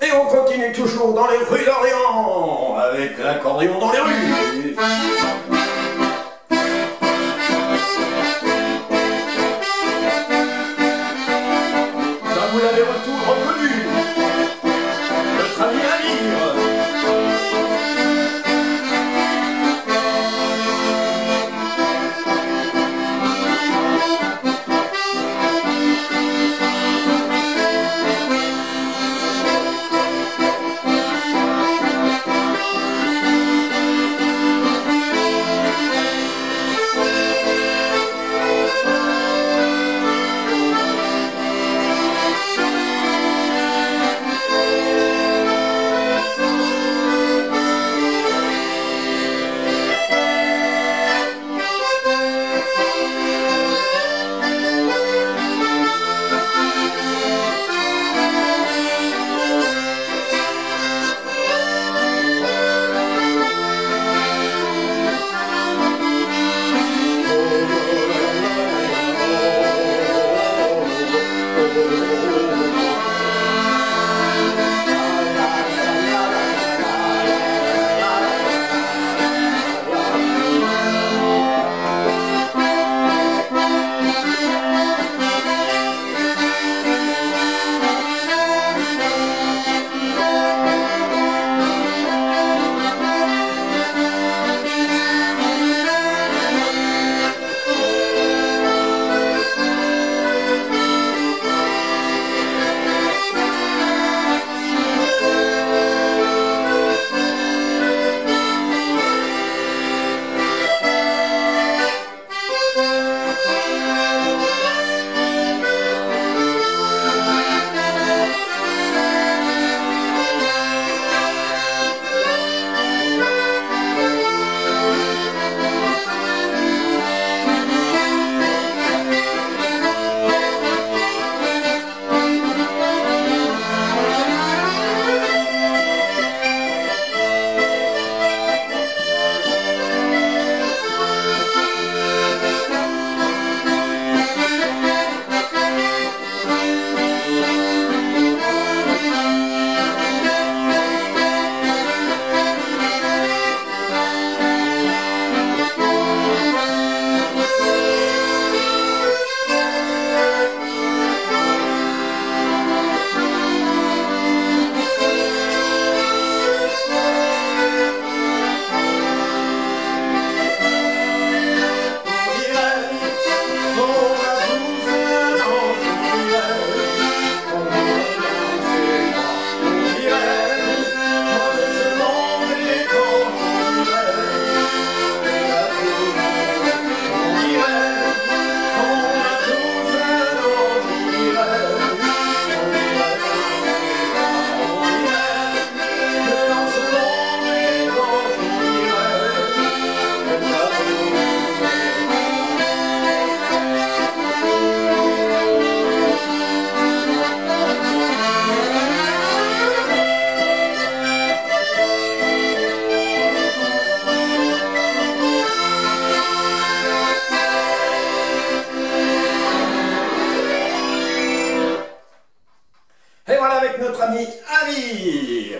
Et on continue toujours dans les rues d'Orléans, avec l'accordéon dans les rues. voilà avec notre ami Amir.